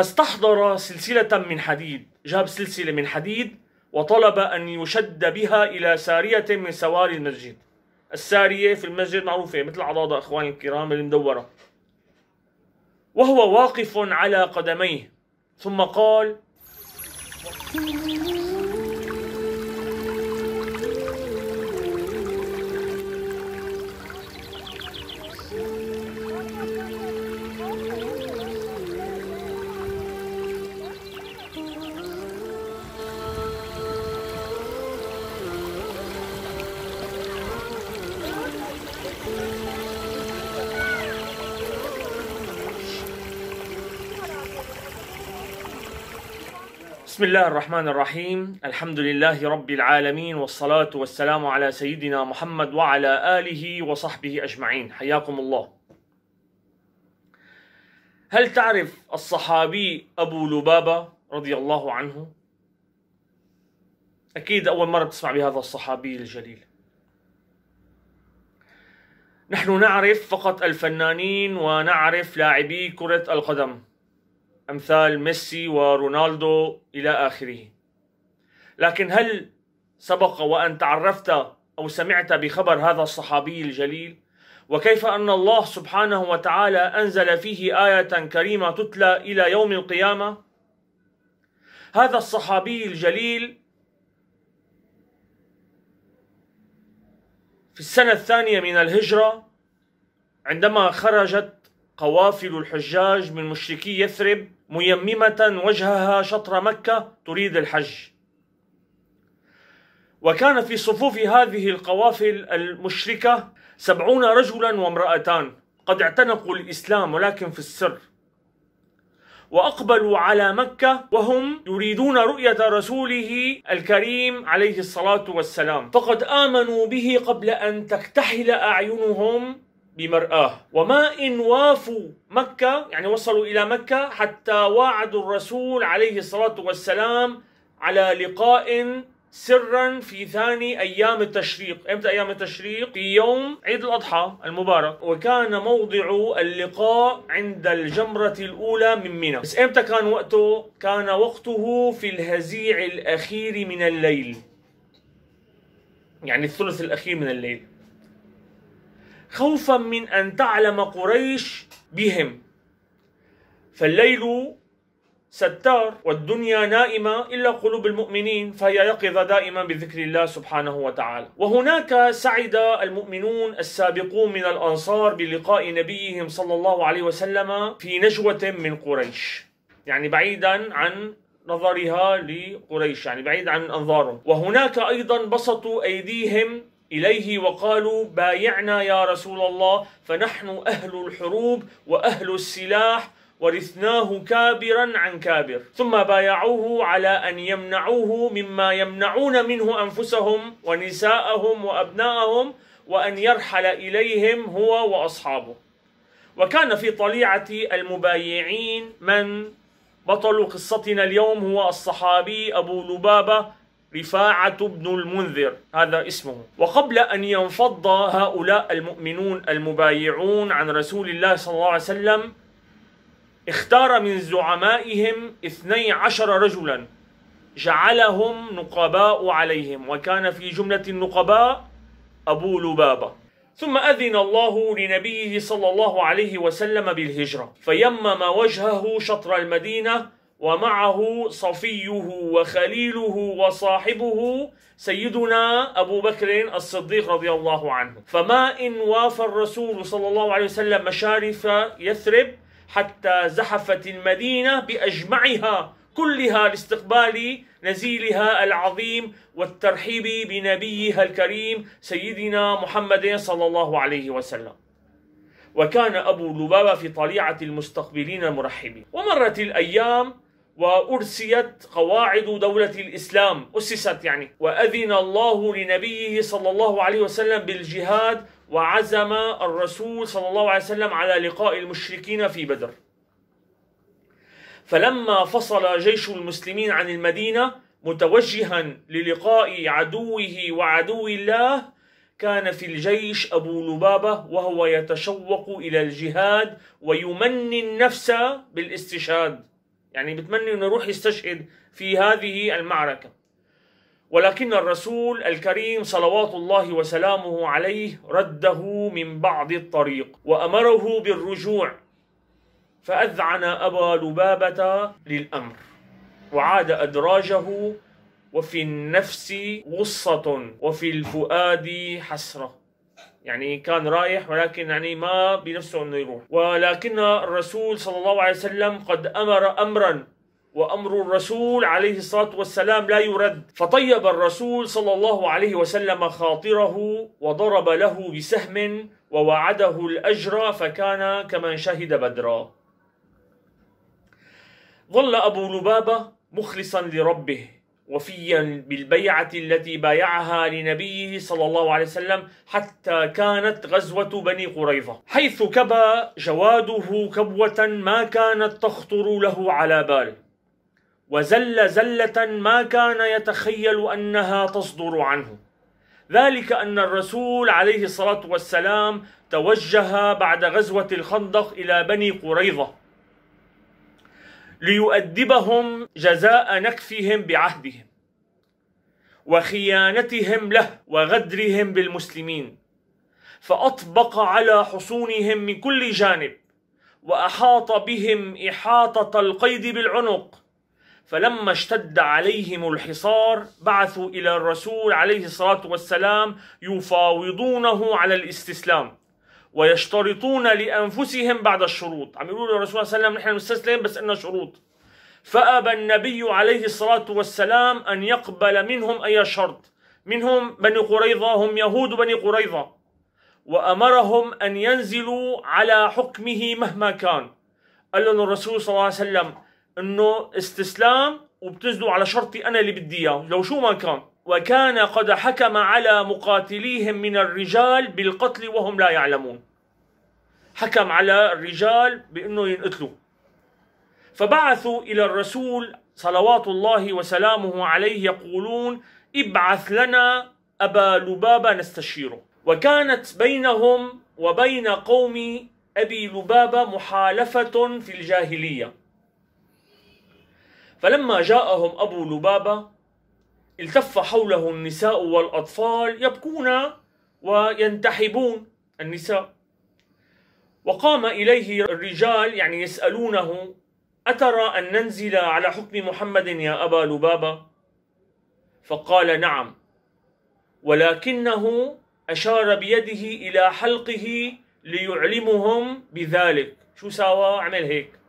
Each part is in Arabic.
فاستحضر سلسلة من حديد جاب سلسلة من حديد وطلب أن يشد بها إلى سارية من سواري المسجد. السارية في المسجد معروفة مثل عضاضة أخواني الكرام المدورة. وهو واقف على قدميه ثم قال بسم الله الرحمن الرحيم الحمد لله رب العالمين والصلاة والسلام على سيدنا محمد وعلى آله وصحبه أجمعين حياكم الله هل تعرف الصحابي أبو لبابة رضي الله عنه؟ أكيد أول مرة تسمع بهذا الصحابي الجليل. نحن نعرف فقط الفنانين ونعرف لاعبي كرة القدم. أمثال ميسي ورونالدو إلى آخره. لكن هل سبق وأن تعرفت أو سمعت بخبر هذا الصحابي الجليل؟ وكيف أن الله سبحانه وتعالى أنزل فيه آية كريمة تتلى إلى يوم القيامة؟ هذا الصحابي الجليل في السنة الثانية من الهجرة عندما خرجت قوافل الحجاج من مشركي يثرب ميممة وجهها شطر مكة تريد الحج. وكان في صفوف هذه القوافل المشركة سبعون رجلا وامرأتان. قد اعتنقوا الإسلام ولكن في السر. وأقبلوا على مكة وهم يريدون رؤية رسوله الكريم عليه الصلاة والسلام. فقد آمنوا به قبل أن تكتحل أعينهم بمرآة وما إن وافوا مكة يعني وصلوا إلى مكة حتى واعدوا الرسول عليه الصلاة والسلام على لقاء سرا في ثاني أيام التشريق، إمتى أيام التشريق؟ في يوم عيد الأضحى المبارك، وكان موضع اللقاء عند الجمرة الأولى من منى، بس إمتى كان وقته؟ كان وقته في الهزيع الأخير من الليل. يعني الثلث الأخير من الليل. خوفا من أن تعلم قريش بهم. فالليل ستار والدنيا نائمة إلا قلوب المؤمنين فهي يقظة دائما بذكر الله سبحانه وتعالى. وهناك سعد المؤمنون السابقون من الأنصار بلقاء نبيهم صلى الله عليه وسلم في نجوة من قريش. يعني بعيدا عن نظرها لقريش يعني بعيد عن أنظارهم. وهناك أيضا بسطوا أيديهم إليه وقالوا بايعنا يا رسول الله فنحن أهل الحروب وأهل السلاح ورثناه كابرا عن كابر. ثم بايعوه على أن يمنعوه مما يمنعون منه أنفسهم ونساءهم وأبناءهم وأن يرحل إليهم هو وأصحابه. وكان في طليعة المبايعين من؟ بطل قصتنا اليوم هو الصحابي أبو لبابة رفاعة بن المنذر هذا اسمه. وقبل أن ينفض هؤلاء المؤمنون المبايعون عن رسول الله صلى الله عليه وسلم اختار من زعمائهم اثني عشر رجلا جعلهم نقباء عليهم وكان في جملة النقباء أبو لبابة. ثم أذن الله لنبيه صلى الله عليه وسلم بالهجرة فيمم وجهه شطر المدينة ومعه صفيه وخليله وصاحبه سيدنا أبو بكر الصديق رضي الله عنه. فما إن وافى الرسول صلى الله عليه وسلم مشارف يثرب حتى زحفت المدينة بأجمعها كلها لاستقبال نزيلها العظيم والترحيب بنبيها الكريم سيدنا محمد صلى الله عليه وسلم. وكان أبو لبابة في طليعة المستقبلين المرحبين ومرت الأيام وأرسيت قواعد دولة الإسلام أسست يعني. وأذن الله لنبيه صلى الله عليه وسلم بالجهاد وعزم الرسول صلى الله عليه وسلم على لقاء المشركين في بدر. فلما فصل جيش المسلمين عن المدينة متوجها للقاء عدوه وعدو الله كان في الجيش أبو لبابة وهو يتشوق إلى الجهاد ويمني النفس بالاستشهاد. يعني بتمني إنه يروح يستشهد في هذه المعركة. ولكن الرسول الكريم صلوات الله وسلامه عليه رده من بعض الطريق وأمره بالرجوع فأذعن أبا لبابة للأمر وعاد أدراجه وفي النفس غصه وفي الفؤاد حسرة. يعني كان رايح ولكن يعني ما بنفسه إنه يروح. ولكن الرسول صلى الله عليه وسلم قد أمر امرا وأمر الرسول عليه الصلاة والسلام لا يرد. فطيب الرسول صلى الله عليه وسلم خاطره وضرب له بسهم ووعده الأجر فكان كمن شهد بدرا. ظل أبو لبابة مخلصا لربه. وفيا بالبيعة التي بايعها لنبيه صلى الله عليه وسلم حتى كانت غزوة بني قريظة. حيث كبى جواده كبوة ما كانت تخطر له على بال. وزل زلة ما كان يتخيل أنها تصدر عنه. ذلك أن الرسول عليه الصلاة والسلام توجه بعد غزوة الخندق إلى بني قريظة. ليؤدبهم جزاء نكثهم بعهدهم وخيانتهم له وغدرهم بالمسلمين فأطبق على حصونهم من كل جانب وأحاط بهم إحاطة القيد بالعنق فلما اشتد عليهم الحصار بعثوا إلى الرسول عليه الصلاة والسلام يفاوضونه على الاستسلام. ويشترطون لأنفسهم بعد الشروط. عم يقولوا للرسول صلى الله عليه وسلم نحن نستسلم بس إننا شروط. فأبى النبي عليه الصلاة والسلام أن يقبل منهم أي شرط. منهم بني قريظة هم يهود بني قريظة. وأمرهم أن ينزلوا على حكمه مهما كان. قال لهم الرسول صلى الله عليه وسلم إنه استسلام وبتنزلوا على شرطي أنا اللي بدي إياه لو شو ما كان. وكان قد حكم على مقاتليهم من الرجال بالقتل وهم لا يعلمون. حكم على الرجال بأنه ينقتلوا. فبعثوا إلى الرسول صلوات الله وسلامه عليه يقولون ابعث لنا أبا لبابة نستشيره وكانت بينهم وبين قوم أبي لبابة محالفة في الجاهلية. فلما جاءهم أبو لبابة التف حوله النساء والأطفال يبكون وينتحبون النساء. وقام إليه الرجال يعني يسألونه أترى أن ننزل على حكم محمد يا أبا لبابه فقال نعم. ولكنه أشار بيده إلى حلقه ليعلمهم بذلك. شو ساوى؟ عمل هيك.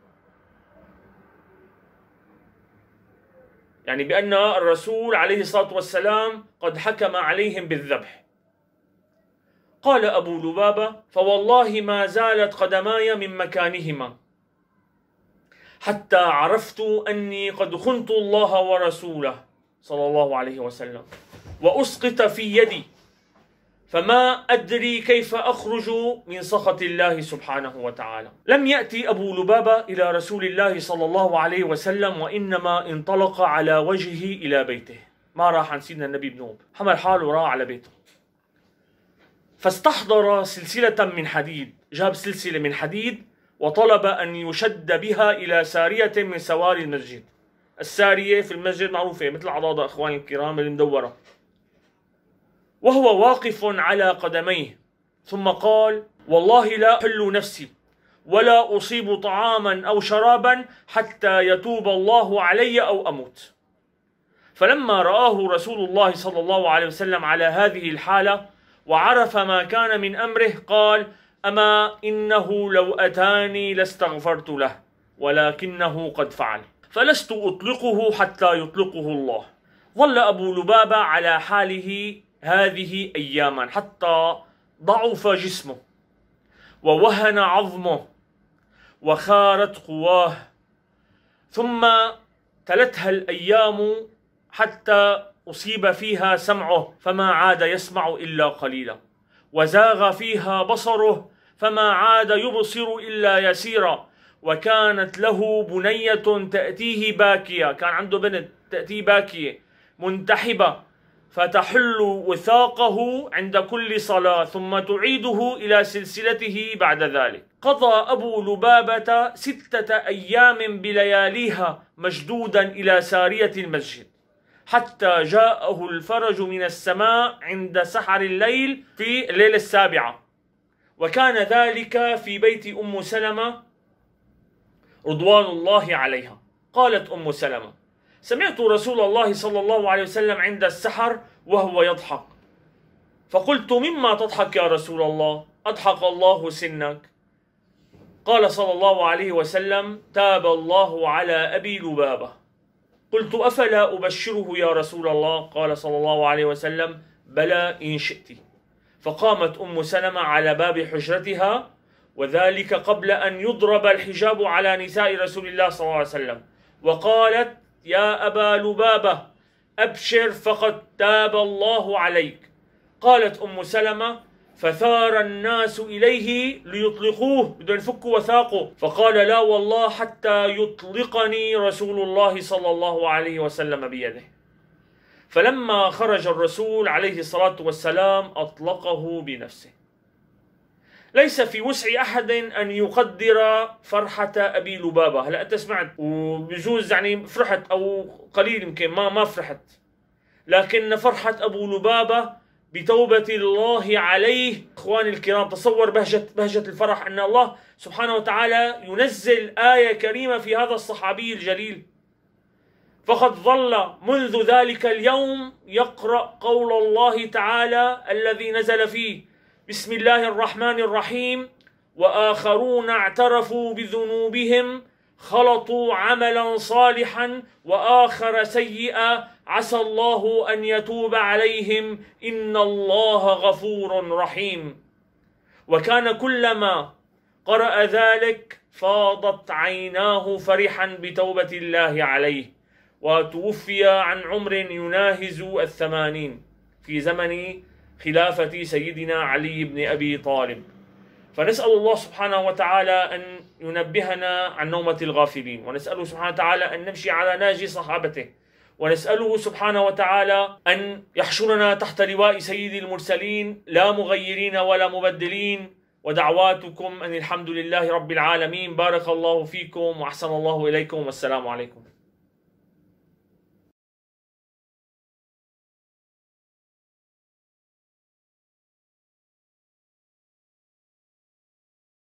يعني بأن الرسول عليه الصلاة والسلام قد حكم عليهم بالذبح. قال أبو لبابة فوالله ما زالت قدماي من مكانهما. حتى عرفت أني قد خنت الله ورسوله صلى الله عليه وسلم. وأسقط في يدي. فما أدري كيف أخرج من سخط الله سبحانه وتعالى. لم يأتي أبو لبابة إلى رسول الله صلى الله عليه وسلم وإنما انطلق على وجهه إلى بيته. ما راح عن سيدنا النبي بنوب حمل حاله وراح على بيته. فاستحضر سلسلة من حديد. جاب سلسلة من حديد وطلب أن يشد بها إلى سارية من سواري المسجد. السارية في المسجد معروفة مثل عضاضة أخواني الكرام المدورة وهو واقف على قدميه. ثم قال والله لا أحل نفسي ولا أصيب طعاما أو شرابا حتى يتوب الله علي أو أموت. فلما رآه رسول الله صلى الله عليه وسلم على هذه الحالة وعرف ما كان من أمره قال أما إنه لو أتاني لاستغفرت له ولكنه قد فعل. فلست أطلقه حتى يطلقه الله. ظل أبو لبابة على حاله هذه أياما حتى ضعف جسمه ووهن عظمه وخارت قواه ثم تلتها الأيام حتى أصيب فيها سمعه فما عاد يسمع إلا قليلا. وزاغ فيها بصره فما عاد يبصر إلا يسيرا. وكانت له بنية تأتيه باكية كان عنده بنت تأتيه باكية منتحبة. فتحل وثاقه عند كل صلاة ثم تعيده إلى سلسلته بعد ذلك. قضى أبو لبابة ستة أيام بلياليها مشدودا إلى سارية المسجد حتى جاءه الفرج من السماء عند سحر الليل في الليلة السابعة. وكان ذلك في بيت أم سلمة رضوان الله عليها. قالت أم سلمة سمعت رسول الله صلى الله عليه وسلم عند السحر وهو يضحك. فقلت مما تضحك يا رسول الله؟ أضحك الله سنك. قال صلى الله عليه وسلم تاب الله على أبي لبابة. قلت أفلا أبشره يا رسول الله؟ قال صلى الله عليه وسلم بلى إن شئت. فقامت أم سلمة على باب حجرتها وذلك قبل أن يضرب الحجاب على نساء رسول الله صلى الله عليه وسلم. وقالت يا أبا لبابة أبشر فقد تاب الله عليك. قالت أم سلمة فثار الناس إليه ليطلقوه بدون يفكوا وثاقه فقال لا والله حتى يطلقني رسول الله صلى الله عليه وسلم بيده. فلما خرج الرسول عليه الصلاة والسلام أطلقه بنفسه. ليس في وسع أحد أن يقدر فرحة أبي لبابة. هلا أنت سمعت وبجوز يعني فرحت أو قليل يمكن ما ما فرحت. لكن فرحة أبو لبابة بتوبة الله عليه. إخواني الكرام تصور بهجة, بهجة الفرح أن الله سبحانه وتعالى ينزل آية كريمة في هذا الصحابي الجليل. فقد ظل منذ ذلك اليوم يقرأ قول الله تعالى الذي نزل فيه بسم الله الرحمن الرحيم وآخرون اعترفوا بذنوبهم خلطوا عملا صالحا واخر سيئا عسى الله ان يتوب عليهم ان الله غفور رحيم وكان كلما قرا ذلك فاضت عيناه فرحا بتوبه الله عليه وتوفي عن عمر يناهز الثمانين في زمن خلافة سيدنا علي بن أبي طالب. فنسأل الله سبحانه وتعالى أن ينبهنا عن نومة الغافلين. ونسأله سبحانه وتعالى أن نمشي على ناجي صحابته. ونسأله سبحانه وتعالى أن يحشرنا تحت لواء سيد المرسلين لا مغيرين ولا مبدلين. ودعواتكم أن الحمد لله رب العالمين. بارك الله فيكم وأحسن الله إليكم. والسلام عليكم.